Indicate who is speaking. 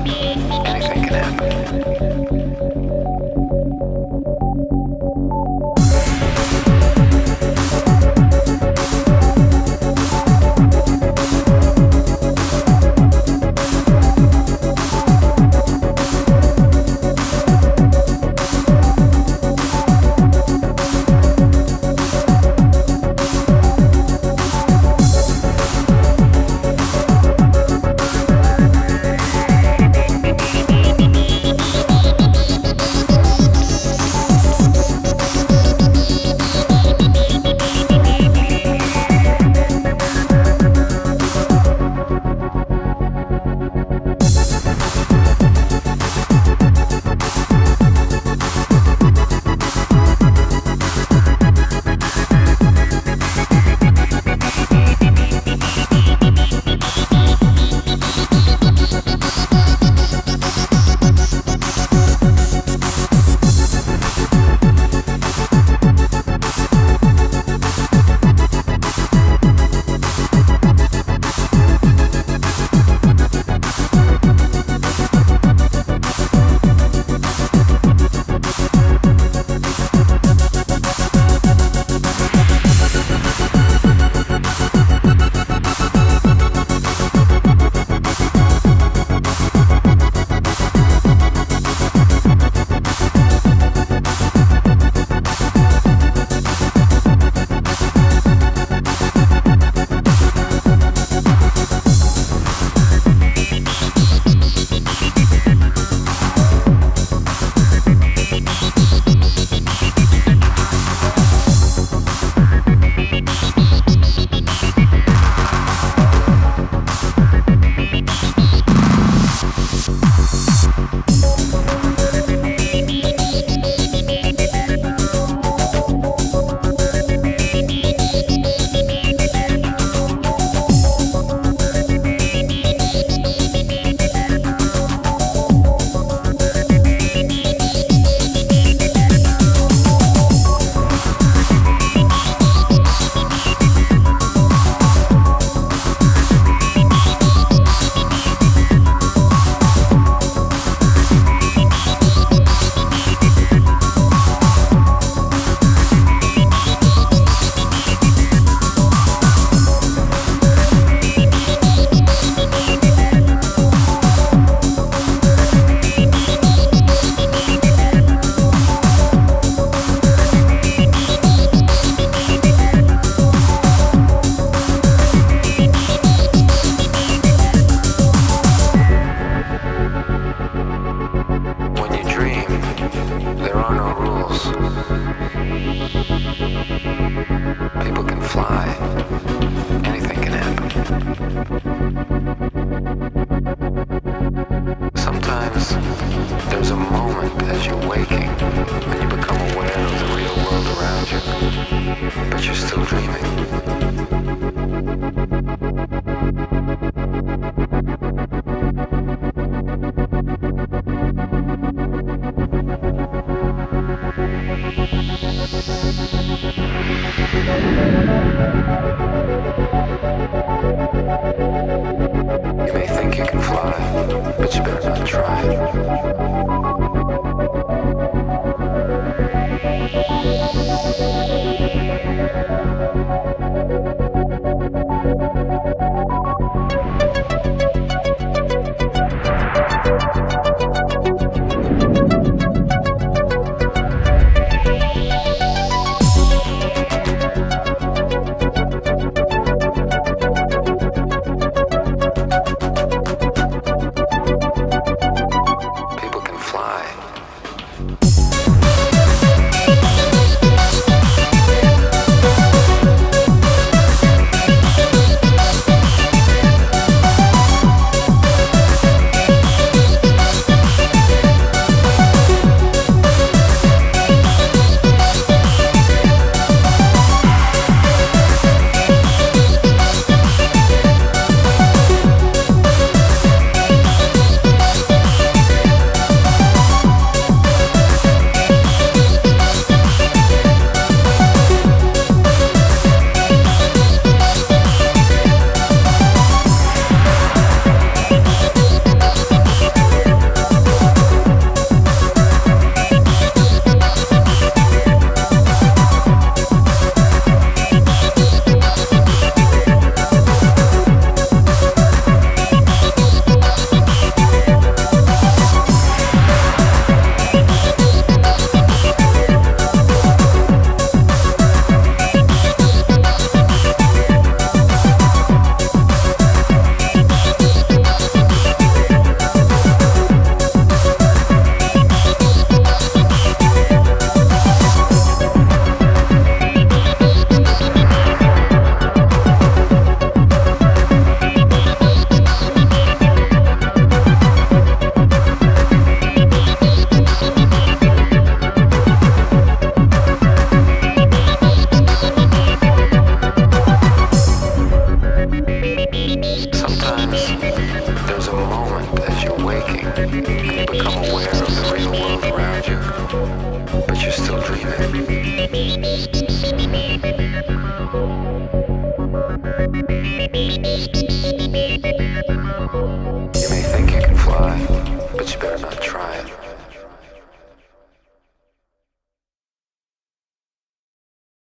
Speaker 1: again. much better I try.